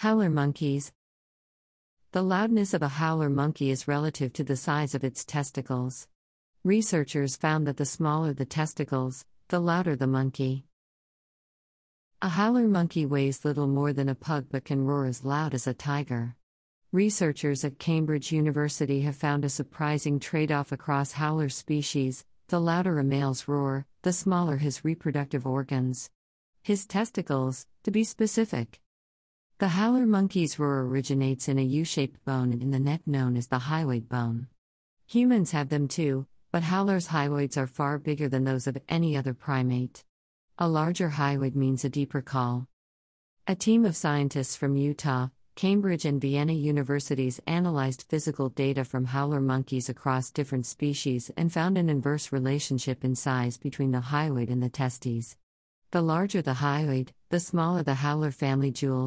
Howler monkeys. The loudness of a howler monkey is relative to the size of its testicles. Researchers found that the smaller the testicles, the louder the monkey. A howler monkey weighs little more than a pug but can roar as loud as a tiger. Researchers at Cambridge University have found a surprising trade off across howler species the louder a male's roar, the smaller his reproductive organs. His testicles, to be specific. The howler monkey's roar originates in a U shaped bone in the neck known as the hyoid bone. Humans have them too, but howlers' hyoids are far bigger than those of any other primate. A larger hyoid means a deeper call. A team of scientists from Utah, Cambridge and Vienna universities analyzed physical data from howler monkeys across different species and found an inverse relationship in size between the hyoid and the testes. The larger the hyoid, the smaller the howler family jewel,